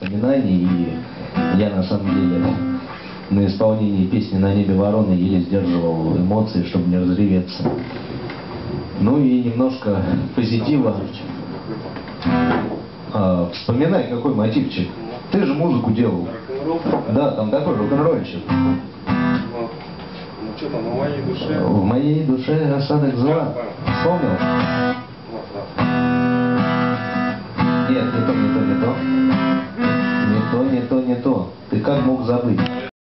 воспоминаний, и я на самом деле на исполнении песни «На небе вороны» еле сдерживал эмоции, чтобы не разреветься. Ну и немножко позитива. А, вспоминай, какой мотивчик. Ты же музыку делал. Да, там такой рок-н-ролльчик. Ну, что там, на моей душе? В моей душе осадок зла. Вспомнил? Нет, не то, не то. Не то, не то, не то. Ты как мог забыть?